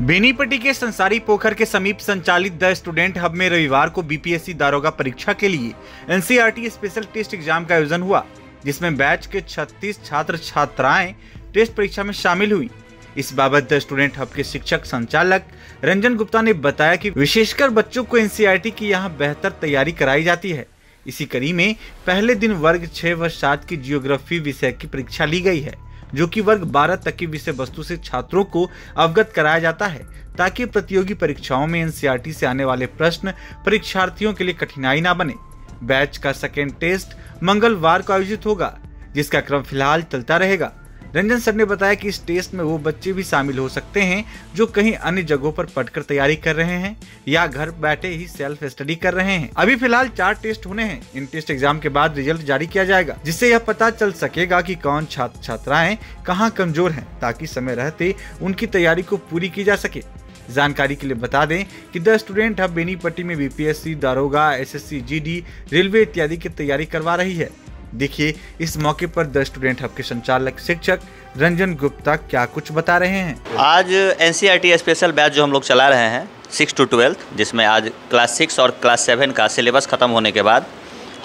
बेनीपट्टी के संसारी पोखर के समीप संचालित द स्टूडेंट हब में रविवार को बीपीएससी दारोगा परीक्षा के लिए एनसीईआरटी स्पेशल टेस्ट एग्ज़ाम का आयोजन हुआ, जिसमें बैच के 36 छात्र छात्राएँ टेस्ट परीक्षा में शामिल हुई। इस बाबत द स्टूडेंट हब के शिक्षक संचालक रंजन गुप्ता ने बताया कि विशेषकर बच्चों को एनसीईआरटी की यहाँ बेहतर तैयारी कराई जाती है। इसी कड़ी में पहले दिन वर्ग छह व सात की जियोग्राफी विषय की परीक्षा ली गई है। जो कि वर्ग 12 तक की विषय वस्तु से छात्रों को अवगत कराया जाता है, ताकि प्रतियोगी परीक्षाओं में एनसीईआरटी से आने वाले प्रश्न परीक्षार्थियों के लिए कठिनाई ना बने। बैच का सेकेंड टेस्ट मंगलवार को आयोजित होगा, जिसका क्रम फ़िलहाल चलता रहेगा। रंजन सर ने बताया कि इस टेस्ट में वो बच्चे भी शामिल हो सकते हैं, जो कहीं अन्य जगहों पर पढ़कर तैयारी कर रहे हैं या घर बैठे ही सेल्फ स्टडी कर रहे हैं। अभी फ़िलहाल चार टेस्ट होने हैं। इन टेस्ट एग्ज़ाम के बाद रिज़ल्ट जारी किया जाएगा, जिससे यह पता चल सकेगा की कौन छात्र छात्राएँ कहाँ कमज़ोर है, ताकि समय रहते उनकी तैयारी को पूरी की जा सके। जानकारी के लिए बता दें कि द स्टूडेंट हब बेनीपट्टी में बीपीएससी दारोगा एसएससी जीडी रेलवे इत्यादि की तैयारी करवा रही है। देखिए, इस मौके पर द स्टूडेंट हब के संचालक, शिक्षक रंजन गुप्ता क्या कुछ बता रहे हैं? आज एन स्पेशल बैच जो हम लोग चला रहे हैं सिक्स टू ट्वेल्थ जिसमें आज क्लास सिक्स और क्लास सेवन का सिलेबस ख़त्म होने के बाद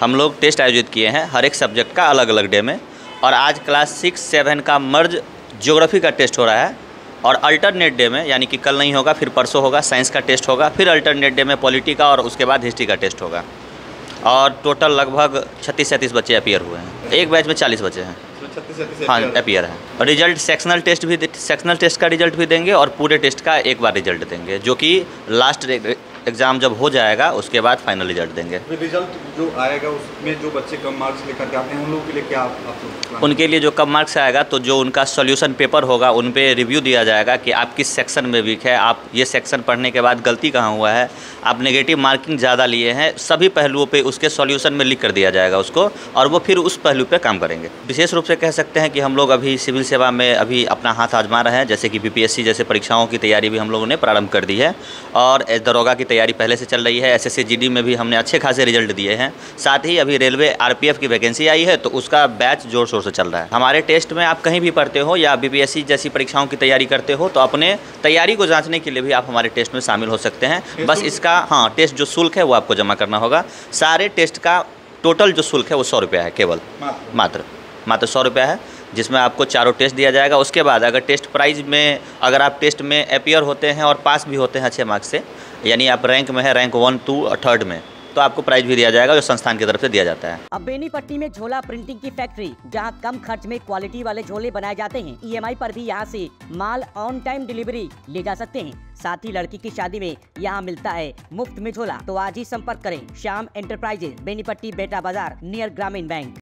हम लोग टेस्ट आयोजित किए हैं हर एक सब्जेक्ट का अलग अलग डे में। और आज क्लास सिक्स सेवन का मर्ज ज्योग्राफी का टेस्ट हो रहा है और अल्टरनेट डे में, यानी कि कल नहीं होगा, फिर परसों होगा साइंस का टेस्ट होगा, फिर अल्टरनेट डे में पॉलिटी का और उसके बाद हिस्ट्री का टेस्ट होगा। और टोटल लगभग छत्तीस सैंतीस बच्चे अपियर हुए हैं। एक बैच में चालीस बच्चे हैं। हाँ अपियर है। और रिज़ल्ट सेक्शनल टेस्ट भी सेक्शनल टेस्ट का रिज़ल्ट भी देंगे और पूरे टेस्ट का एक बार रिज़ल्ट देंगे जो कि लास्ट एग्ज़ाम जब हो जाएगा उसके बाद फाइनल रिज़ल्ट देंगे। रिज़ल्ट जो आएगा उसमें जो बच्चे कम मार्क्स लेकर जाते हैं उन लोगों के लिए क्या आप उनके लिए जो कम मार्क्स आएगा तो जो उनका सॉल्यूशन पेपर होगा उन पे रिव्यू दिया जाएगा कि आप किस सेक्शन में वीक है आप ये सेक्शन पढ़ने के बाद गलती कहाँ हुआ है आप नेगेटिव मार्किंग ज़्यादा लिए हैं सभी पहलुओं पर उसके सॉल्यूशन में लिख कर दिया जाएगा उसको और वो फिर उस पहलू पे काम करेंगे। विशेष रूप से कह सकते हैं कि हम लोग अभी सिविल सेवा में अभी अपना हाथ आजमा रहे हैं जैसे कि बीपीएससी जैसे परीक्षाओं की तैयारी भी हम लोगों ने प्रारंभ कर दी है। और दरोगा की तैयारी पहले से चल रही है एस एस में भी हमने अच्छे खासे रिज़ल्ट दिए हैं। साथ ही अभी रेलवे आरपीएफ की वैकेंसी आई है तो उसका बैच ज़ोर शोर से चल रहा है। हमारे टेस्ट में आप कहीं भी पढ़ते हो या बीपीएससी जैसी परीक्षाओं की तैयारी करते हो तो अपने तैयारी को जाँचने के लिए भी आप हमारे टेस्ट में शामिल हो सकते हैं। बस इसका हाँ टेस्ट जो शुल्क है वो आपको जमा करना होगा। सारे टेस्ट का टोटल जो शुल्क है वो सौ रुपया है केवल। मात्र। मात्र सौ रुपया है, जिसमें आपको चारों टेस्ट दिया जाएगा। उसके बाद अगर टेस्ट प्राइज में, अगर आप टेस्ट में अपियर होते हैं और पास भी होते हैं अच्छे मार्क्स से, यानी आप रैंक में है रैंक वन टू और थर्ड में तो आपको प्राइज भी दिया जाएगा, जो संस्थान की तरफ़ से दिया जाता है। अब बेनीपट्टी में झोला प्रिंटिंग की फैक्ट्री जहाँ कम खर्च में क्वालिटी वाले झोले बनाए जाते हैं। ईएमआई पर भी यहाँ से माल ऑन टाइम डिलीवरी ले जा सकते हैं। साथ ही लड़की की शादी में यहाँ मिलता है मुफ़्त में झोला। तो आज ही संपर्क करें श्याम एंटरप्राइजेज बेनीपट्टी बेटा बाज़ार नियर ग्रामीण बैंक